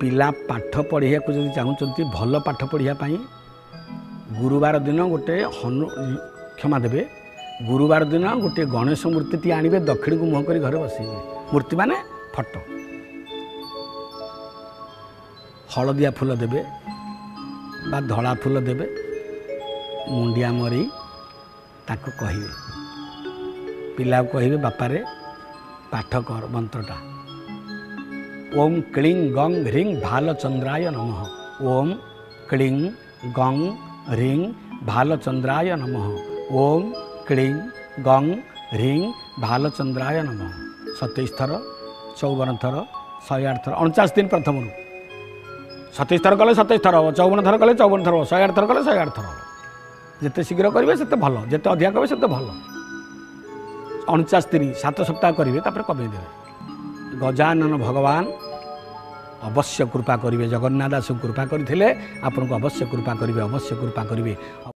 ପିଲା ପାଠ ପଢ଼ିବାକୁ ଯଦି ଚାହୁଁଛନ୍ତି ଭଲ ପାଠ ପଢ଼ିବା ପାଇଁ ଗୁରୁବାର ଦିନ ଗୋଟେ ହନୁ କ୍ଷମା ଦେବେ ଗୁରୁବାର ଦିନ ଗୋଟିଏ ଗଣେଶ ମୂର୍ତ୍ତିଟି ଆଣିବେ ଦକ୍ଷିଣକୁ ମୁହଁ କରି ଘରେ ବସିବେ ମୂର୍ତ୍ତି ମାନେ ଫଟୋ ହଳଦିଆ ଫୁଲ ଦେବେ ବା ଧଳା ଫୁଲ ଦେବେ ମୁଣ୍ଡିଆ ମରି ତାକୁ କହିବେ ପିଲାକୁ କହିବେ ବାପାରେ ପାଠ କର ମନ୍ତ୍ରଟା ओम क्लिं गंग ह्रीं भालचंद्राय नम ओं क्लिं गंग ह्रीं भालचंद्राय नम ओं क्लिं गंग ह्रीं भालचंद्राय नम सत्ताईस थर चौवन थर शहे आठ थर अणचाश दिन प्रथम सतैश थर कले सतैश थर हम चौवन थर कले चौवन थर हम शहे आठ थर कले शहे आठ थर हम जिते शीघ्र करेंगे से भल जिते अधिक करेंगे से भल अणचाश दिन सात सप्ताह करेंगे तापर ଗଜାନନ ଭଗବାନ ଅବଶ୍ୟ କୃପା କରିବେ ଜଗନ୍ନାଥ ଦାସକୁ କୃପା କରିଥିଲେ ଆପଣଙ୍କୁ ଅବଶ୍ୟ କୃପା କରିବେ ଅବଶ୍ୟ କୃପା କରିବେ